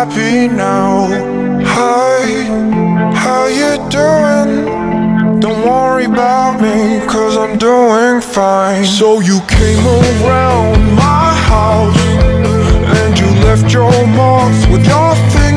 happy now. Hi, how you doing? Don't worry about me, cause I'm doing fine. So you came around my house And you left your mark with your feet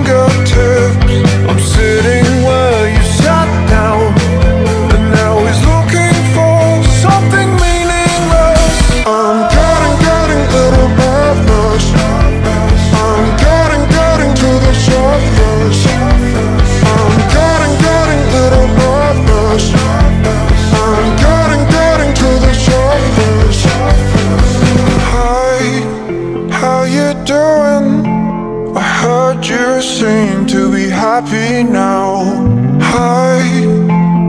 you seem to be happy now. Hi,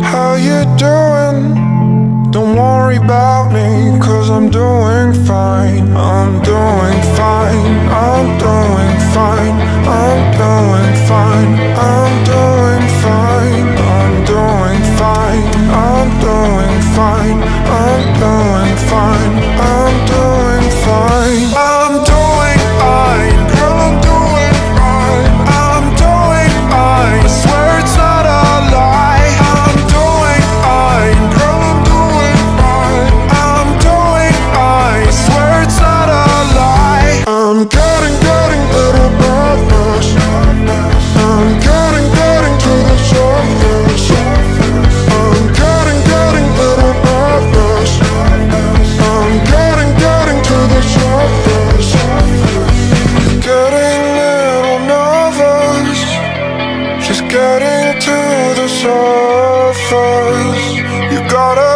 how you doing? Don't worry about me, cause I'm doing fine. I'm doing fine, I'm doing getting to the surface. You gotta